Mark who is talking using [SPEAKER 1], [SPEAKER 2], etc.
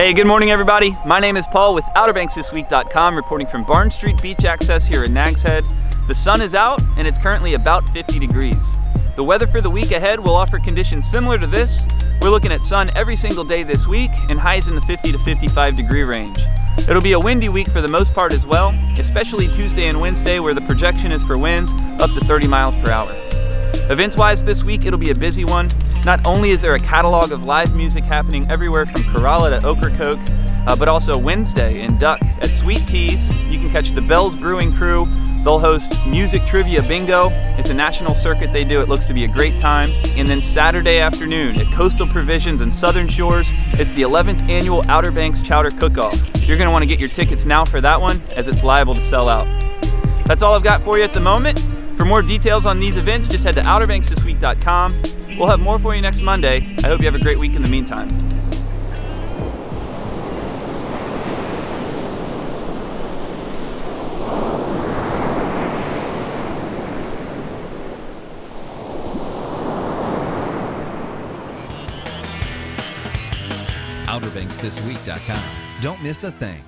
[SPEAKER 1] Hey, good morning everybody. My name is Paul with OuterBanksThisWeek.com reporting from Barnes Street Beach Access here in Nags Head. The sun is out and it's currently about 50 degrees. The weather for the week ahead will offer conditions similar to this. We're looking at sun every single day this week and highs in the 50 to 55 degree range. It'll be a windy week for the most part as well, especially Tuesday and Wednesday where the projection is for winds up to 30 miles per hour. Events wise this week, it'll be a busy one. Not only is there a catalog of live music happening everywhere from Corolla to Ocracoke, uh, but also Wednesday in Duck at Sweet Teas. You can catch the Bells Brewing Crew. They'll host Music Trivia Bingo. It's a national circuit they do. It looks to be a great time. And then Saturday afternoon at Coastal Provisions and Southern Shores, it's the 11th annual Outer Banks Chowder Cook-Off. You're want to get your tickets now for that one as it's liable to sell out. That's all I've got for you at the moment. For more details on these events, just head to OuterBanksThisWeek.com. We'll have more for you next Monday. I hope you have a great week in the meantime.
[SPEAKER 2] OuterBanksThisWeek.com. Don't miss a thing.